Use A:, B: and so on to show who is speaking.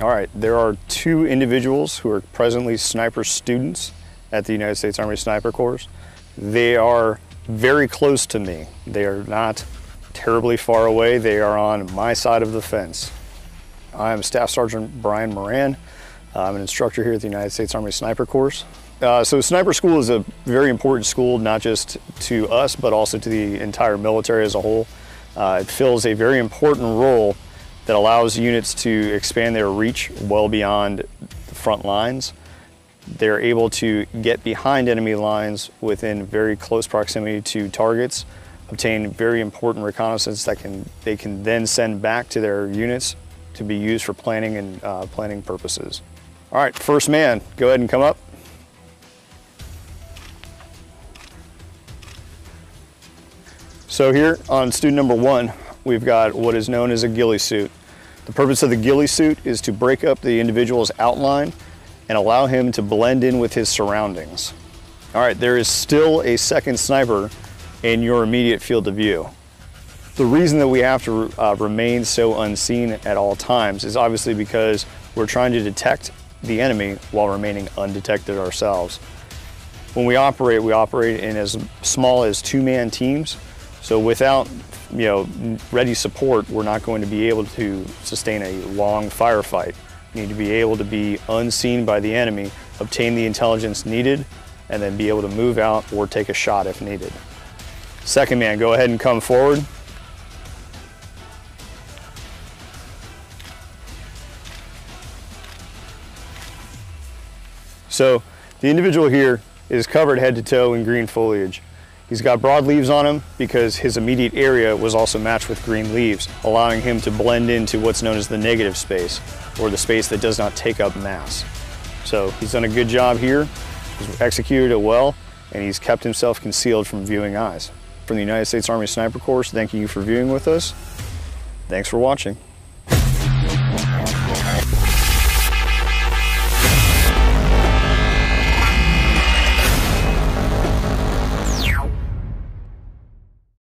A: right, there are two individuals who are presently sniper students at the United States Army Sniper Course. They are very close to me. They are not terribly far away. They are on my side of the fence. I'm Staff Sergeant Brian Moran. I'm an instructor here at the United States Army Sniper Course. Uh, so Sniper School is a very important school, not just to us, but also to the entire military as a whole. Uh, it fills a very important role that allows units to expand their reach well beyond the front lines. They're able to get behind enemy lines within very close proximity to targets, obtain very important reconnaissance that can they can then send back to their units to be used for planning and uh, planning purposes. All right, first man, go ahead and come up. So here on student number one, we've got what is known as a ghillie suit. The purpose of the ghillie suit is to break up the individual's outline and allow him to blend in with his surroundings. All right, there is still a second sniper in your immediate field of view. The reason that we have to uh, remain so unseen at all times is obviously because we're trying to detect the enemy while remaining undetected ourselves. When we operate, we operate in as small as two-man teams. So without you know, ready support, we're not going to be able to sustain a long firefight. We need to be able to be unseen by the enemy, obtain the intelligence needed, and then be able to move out or take a shot if needed. Second man, go ahead and come forward. So the individual here is covered head to toe in green foliage. He's got broad leaves on him because his immediate area was also matched with green leaves, allowing him to blend into what's known as the negative space, or the space that does not take up mass. So he's done a good job here, he's executed it well, and he's kept himself concealed from viewing eyes. From the United States Army Sniper Course, thank you for viewing with us. Thanks for watching.